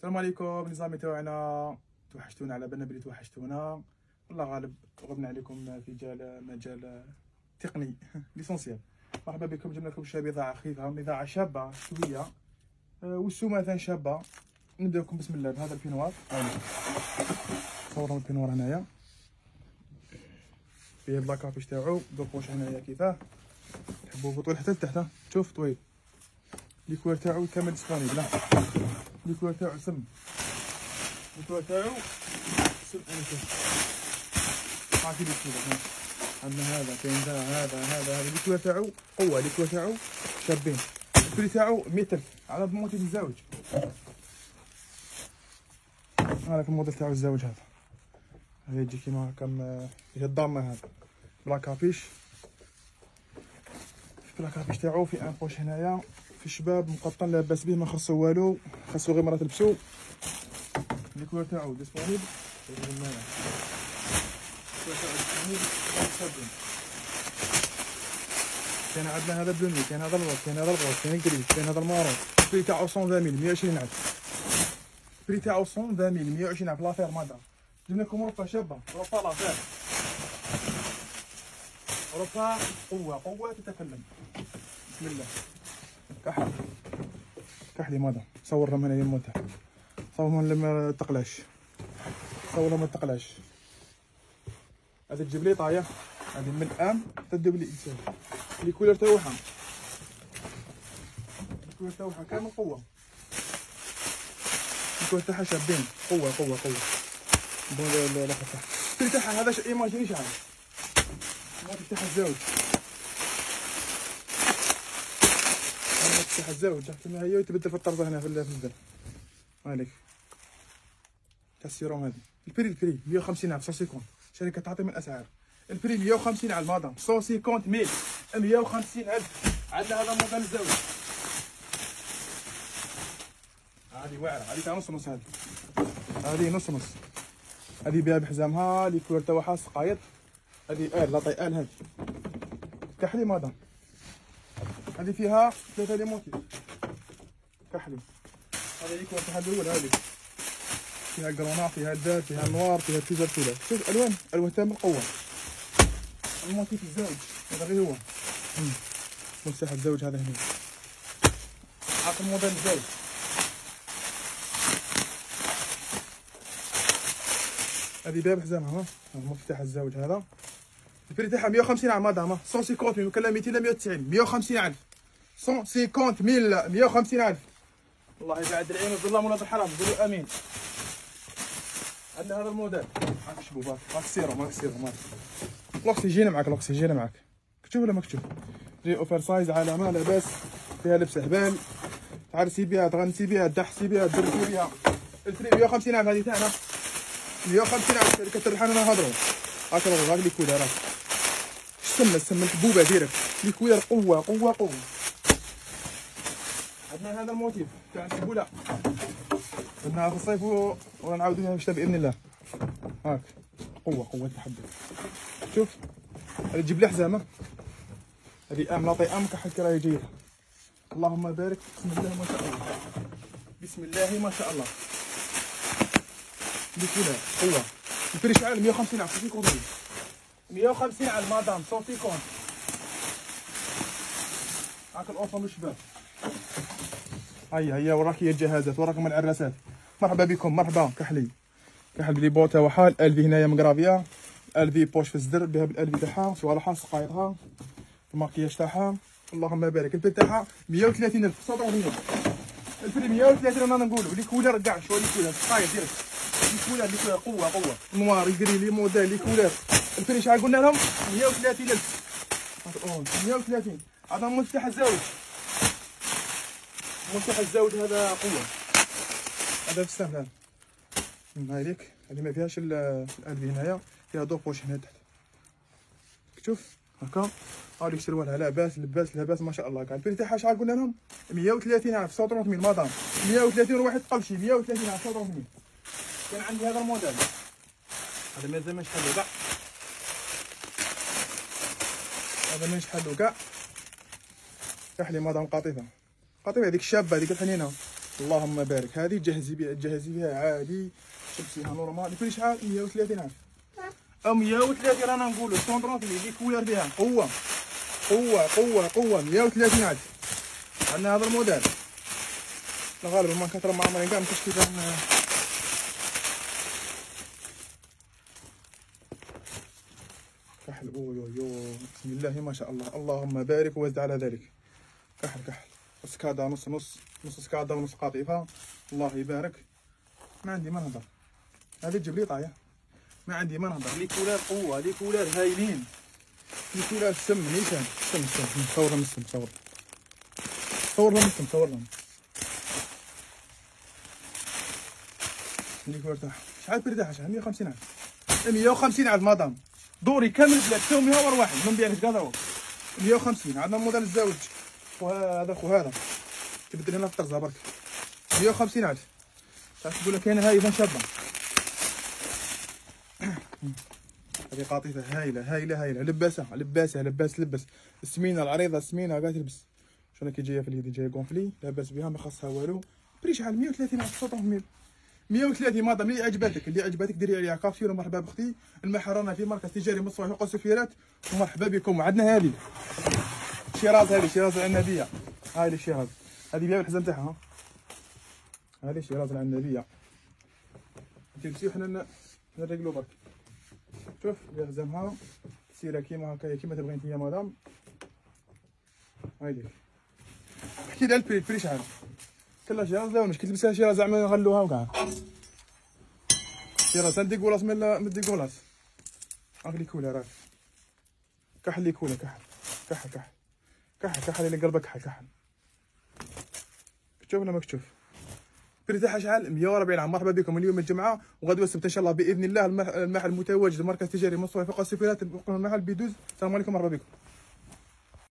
السلام عليكم النظام تاعنا توحشتونا على بالنا بلي توحشتونا. الله غالب غبنا عليكم في جال مجال تقني ليسونسيال. مرحبا بكم جبنا لكم شوية بضاعه خفيفة بضاعه شابة شوية. أه والسوق مثلا شابة. نبدأ لكم بسم الله. بهذا البينوار. صوروا البينوار هنايا. فيه اللاكابيش تاعو. دوبوش هنايا كيفاه؟ تحبوا طويل؟ حتى لتحت شوف طويل. les couleurs تاعو كامل disponibles les couleurs تاعو سم. les couleurs تاعو سم أنا كيف هاكي les couleurs عندنا هذا كاين هذا هذا هذا. les couleurs تاعو قوة les couleurs تاعو شابين. ال prix تاعو 100000 على ضموتي الزاوج. هذاك الموديل تاعو الزاوج هذا. هذا يجي كيما كم فيه الضامة هذا. بلا capuche. بلا capuche تاعو فيه une poche هنايا. في شباب مقطن لاباس به ما خصو والو. خاصو غير مرة تلبسو les couleurs تاعو disponibles كاين عندنا هذا bleu nuit كاين هذا الغوص كاين هذا الغوص كاين الكريس كاين هذا المارون ال prix تاعو 120 ميل 120 ألف. البري تاعو 120 ميل 120 ألف. l'affaire madame جبنا لكم اوروبا شابة. اوروبا لافير اوروبا قوة قوة تتكلم. بسم الله. كحل كحلي ماذا صور لهم هنا يموتها صور لهم لما تقلاش صور لهم تقلاش هذا تجيب لي طايه هذه من الام تدب لي انسان لي كولر تاعها الكولر تاعها كامل قوه les couleurs تاعها شابين قوه قوه قوه bon لا لا فتح تاعها هذا imaginez شحال ما تفتح الزوج تفتح الزاوية تحت هي وتبدل في الطرزة هنا في الدر هاليك تاع السيروم هذه. ال prix ال prix 150 الف 150 شركة تعطي من الأسعار. ال prix 150 على المادام 150 ميل 150 ألف. عندنا هذا موديل الزاوية هذه واعرة. هذه تاع نص نص هذه. هذه نص نص. هذه بها بحزامها les couleurs تاعها سقايط هذه L la taille L هذه. كحلي مادام. هذه فيها ثلاثة les motifs كحلي هذه هيك الواحد الأول هذه. فيها grenat فيها الباب فيها ال noir فيها التيزر كلها شوف ألوان ألوان تامة القوة ال motif الزوج هذا غير هو. مساحة الزوج هذا هنا. عاطل موديل الزوج. هذه باب حزامها ها؟ المفتاح الزوج هذا. ال prix تاعها 150 على مادام 150 ميل وكلا 200 ل 190 150 ألف. 150 ميل 150 ألف. الله يبعد العين وبالله مولاد الحرام قولوا آمين. عندنا هذا الموديل. هاك الشبوبات هاك السيروم هاك السيروم هاك الأكسجين معك الأكسجين معك. مكتوب ولا مكتوب جي أوفر سايز على ما لاباس فيها لبس هبال تعرسي بها تغنسي بها تدحسي بها تدرسي بها الفري 150 ألف هذه تاعنا 150 ألف شركه الريحان نهضروا هاك هاك لي كولر السمه السمه الحبوبة ديريكت لي كولر قوة قوة قوة. عندنا هذا الموتيف تاع السبوله قلنا في الصيف ونعاودو فيها الشتاء بإذن الله. هاك. قوة قوة التحدي شوف. هذه تجيب لي حزامة. هذه M la taille M كحل كراهي جيدة. اللهم بارك. بسم الله ما شاء الله. بسم الله ما شاء الله. les couleurs قوة. ال prix على 150 عفوا فيكم 150 على المدام 150 هاك ال offre للشباب. هيا هيا وراك هي الجهازات وراكم العراسات مرحبا بكم مرحبا كحلي. كحل بلي بوتا وحال الفي هنايا مقرافيا. الفي بوش في الصدر بها بالالفي تاعها صوالحها سقايطها الماكياج تاعها اللهم بارك. البري تاعها 130 ألف. صوت البري 130 أنا نقولوا لي كولر كاع شوية لي كولر؟ سقايط ديريكت. لي كولر لي كولر قوة قوة. نوار يدري لي موديل لي كولر. الفري شحال قلنا لهم؟ 130 ألف. 130 هذا مفتاح الزوج مفتاح الزوج هذا قوة. هذا في السهل هذا هاي ليك. هذه ما فيهاش الالفي هنايا. فيها deux poches هنا تحت. شوف. هكا. هاوليك سروالها لاباس لباس لاباس. ما شاء الله. كاع ال prix تاعها شحال قلنا لهم؟ 130 الف 130 ميل. مادام 130 وواحد تقلشي 130 الف 130 ميل. كان عندي هذا الموديل. هذا مازال ما شحال كاع. هذا ما يشحلو كاع. كحلي مدام قاطفه قاطفه هذيك الشابه هذيك الحنينه اللهم بارك. هذه جهزي بها جهزي بها عادي. شمسيها نورمال. كل شحال 130 ألف. أو 130 رانا نقولوا 130 يجيك كوير فيها قوة. قوة قوة قوة. 130 ألف. عندنا هذا الموديل. غالبا ما كثر ما عمري كاع مكاش كيفاه كحل. اوي اوي بسم الله ما شاء الله. اللهم بارك وزد على ذلك. كحل كحل. سكادا نص نص نص سكادا ونص قاطفة الله يبارك. ما عندي ما نهضر. هذه تجيب les tailles. ما عندي ما نهضر. les couleurs قوة les couleurs هايلين. les couleurs سم نيشان سم. سم صور لهم السم صور. صور لهم السم صور لهم. لي كولار تاعها. شحال تاعها؟ شحال؟ 150 ألف 150 ألف مدام دوري كامل بلاد تو 100 واحد نبيعلكش كاع ضروري 150 عندنا موديل الزاوج وهذا خو هذا. تبدل هنا في الطرزه برك 150 الف تعرف تقول لك كاينة هايله شابة. هذه قاطفه هايلة هايلة هايلة. لباسه لباسه لباس لبس. السمينة العريضة السمينة كاع تلبس. شنو كي جاية في اليد جاية كونفلي لاباس بها ما خاصها والو. بري شحال 130 الف صوتهم 100 130 ماضى اللي عجبتك؟ اللي عجبتك ديري عليها كافي ومرحبا بختي المحرونه في مركز تجاري مصر فوق السفيرات ومرحبا بكم. عندنا هذه. شيراز هذه شيراز العنبية. هذه شيراز هذه بها الحزام تاعها هذه شيراز العنبية. تلبسي حنا نريقلو برك. شوف بها حزامها. سيرة كيما هكايا كيما تبغي انت يا مدام هايديك احكي لي البري البري شحال كلها شيراز لا مش كتلبسها شيراز زعما نغلوها وكاع شيراز ندي كولاس من مدي كولاس هاك لي كولا راك كحل لي كولا كحل. كحل كحل. كحل كحل اللي قلبك كحل. كحل تشوف. ولا ما تشوف بريتاحة شحال 140 عام مرحبا بكم اليوم الجمعة وغدوة السبت إن شاء الله بإذن الله المحل متواجد مركز تجاري مصر فوق السفيرات المحل بيدوز. السلام عليكم مرحبا بكم.